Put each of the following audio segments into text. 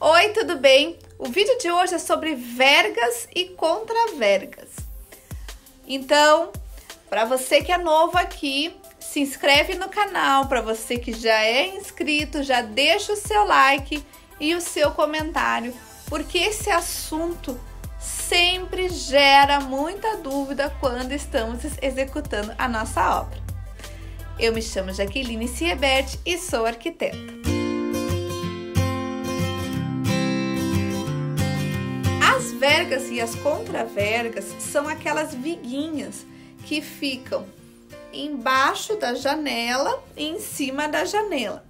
Oi, tudo bem? O vídeo de hoje é sobre vergas e contravergas. Então, para você que é novo aqui, se inscreve no canal. Para você que já é inscrito, já deixa o seu like e o seu comentário, porque esse assunto sempre gera muita dúvida quando estamos executando a nossa obra. Eu me chamo Jaqueline Siebert e sou arquiteta. Vergas e as contravergas são aquelas viguinhas que ficam embaixo da janela e em cima da janela.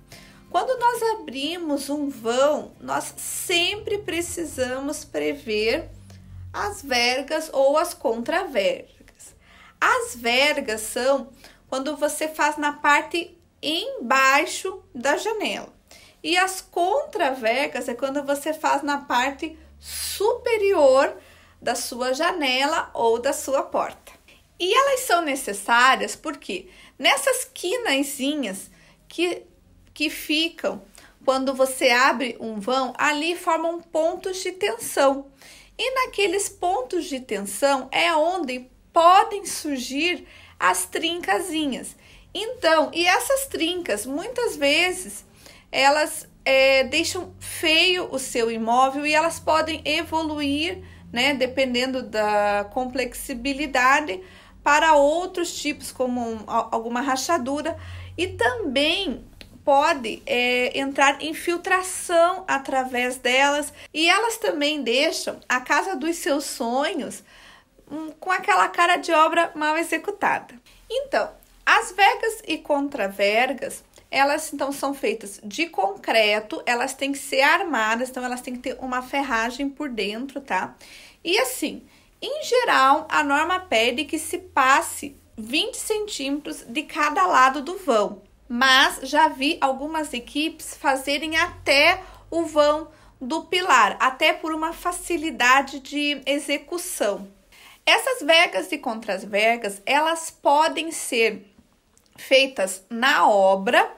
Quando nós abrimos um vão, nós sempre precisamos prever as vergas ou as contravergas. As vergas são quando você faz na parte embaixo da janela. E as contravergas é quando você faz na parte superior da sua janela ou da sua porta. E elas são necessárias porque nessas quinazinhas que, que ficam quando você abre um vão, ali formam pontos de tensão. E naqueles pontos de tensão é onde podem surgir as trincazinhas. Então, e essas trincas, muitas vezes, elas é, deixam feio o seu imóvel e elas podem evoluir, né, dependendo da complexibilidade, para outros tipos, como um, alguma rachadura, e também pode é, entrar infiltração através delas, e elas também deixam a casa dos seus sonhos com aquela cara de obra mal executada. Então, as vergas e contravergas, elas então são feitas de concreto, elas têm que ser armadas, então elas têm que ter uma ferragem por dentro, tá? E assim, em geral, a norma pede que se passe 20 centímetros de cada lado do vão, mas já vi algumas equipes fazerem até o vão do pilar, até por uma facilidade de execução. Essas vergas e contrasvergas, elas podem ser feitas na obra,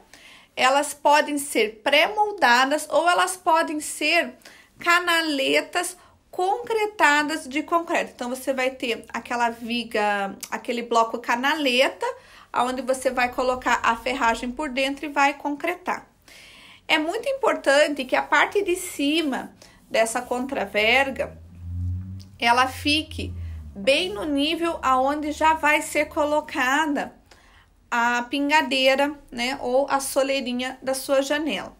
elas podem ser pré-moldadas ou elas podem ser canaletas concretadas de concreto. Então você vai ter aquela viga, aquele bloco canaleta, onde você vai colocar a ferragem por dentro e vai concretar. É muito importante que a parte de cima dessa contraverga ela fique bem no nível aonde já vai ser colocada a pingadeira, né, ou a soleirinha da sua janela.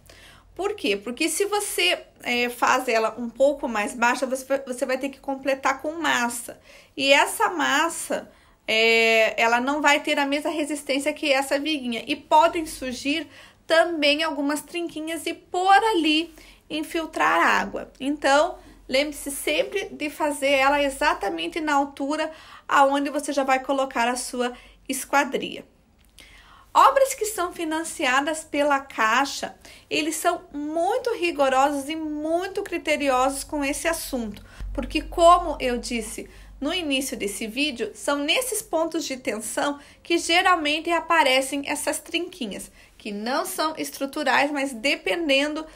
Por quê? Porque se você é, faz ela um pouco mais baixa, você vai, você vai ter que completar com massa. E essa massa, é, ela não vai ter a mesma resistência que essa viguinha. E podem surgir também algumas trinquinhas e por ali infiltrar água. Então, Lembre-se sempre de fazer ela exatamente na altura aonde você já vai colocar a sua esquadria. Obras que são financiadas pela Caixa, eles são muito rigorosos e muito criteriosos com esse assunto, porque como eu disse no início desse vídeo, são nesses pontos de tensão que geralmente aparecem essas trinquinhas, que não são estruturais, mas dependendo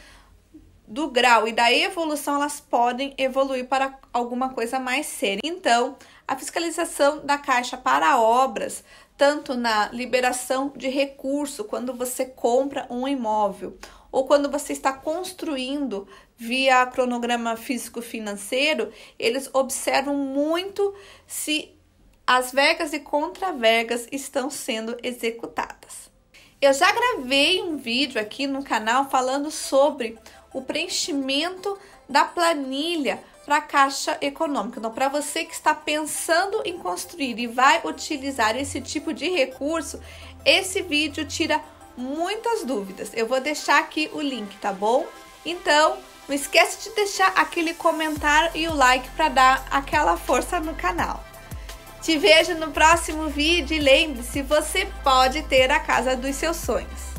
do grau e da evolução, elas podem evoluir para alguma coisa mais séria. Então, a fiscalização da Caixa para obras, tanto na liberação de recurso, quando você compra um imóvel, ou quando você está construindo via cronograma físico-financeiro, eles observam muito se as vergas e contravergas estão sendo executadas. Eu já gravei um vídeo aqui no canal falando sobre o preenchimento da planilha para a Caixa Econômica. Então, para você que está pensando em construir e vai utilizar esse tipo de recurso, esse vídeo tira muitas dúvidas. Eu vou deixar aqui o link, tá bom? Então, não esquece de deixar aquele comentário e o like para dar aquela força no canal. Te vejo no próximo vídeo e lembre-se, você pode ter a casa dos seus sonhos.